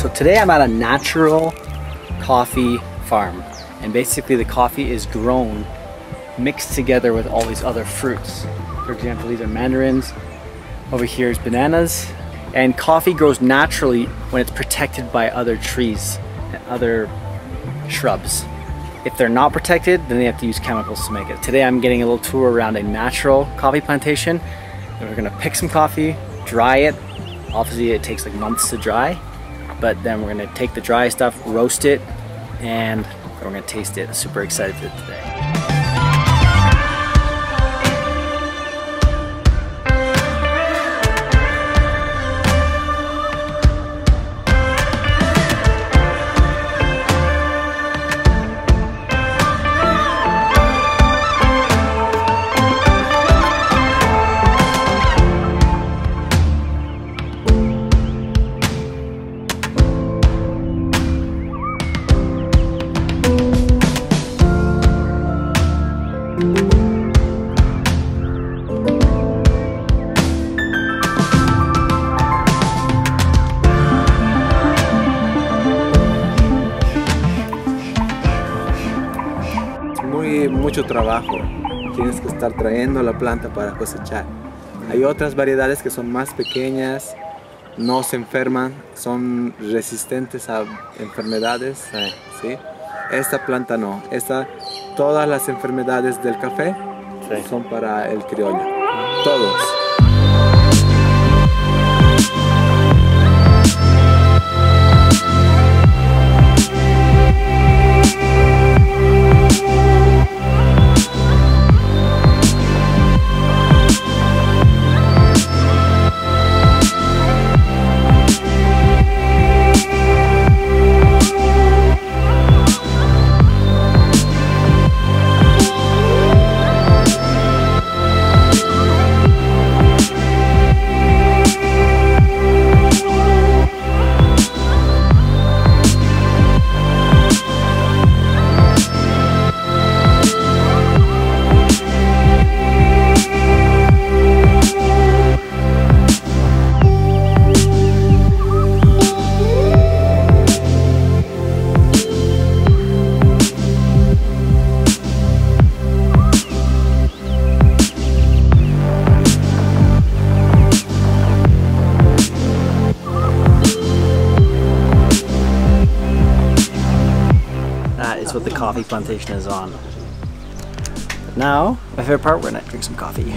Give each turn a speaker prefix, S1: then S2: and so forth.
S1: So today I'm at a natural coffee farm and basically the coffee is grown mixed together with all these other fruits. For example, these are mandarins, over here is bananas, and coffee grows naturally when it's protected by other trees and other shrubs. If they're not protected, then they have to use chemicals to make it. Today I'm getting a little tour around a natural coffee plantation. And we're gonna pick some coffee, dry it. Obviously it takes like months to dry but then we're gonna take the dry stuff, roast it, and we're gonna taste it. Super excited for it today.
S2: Mucho trabajo. Tienes que estar trayendo la planta para cosechar. Hay otras variedades que son más pequeñas, no se enferman, son resistentes a enfermedades. ¿sí? Esta planta no. Esta, todas las enfermedades del café son para el criollo. Todos.
S1: Coffee plantation is on. Now, my favorite part, we're gonna drink some coffee.